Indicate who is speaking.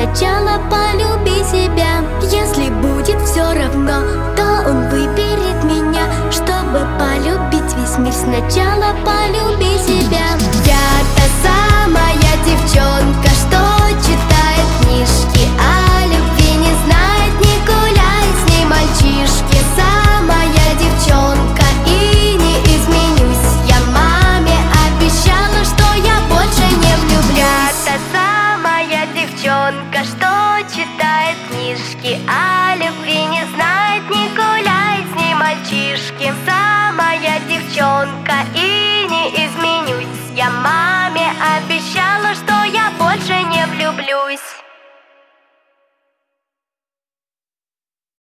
Speaker 1: сначала полюби себя. Если будет все равно, то он выберет меня. Чтобы полюбить весь мир Сначала полюби себя. Я книжки, а любви не знает, не гуляет с ней мальчишки. Самая девчонка и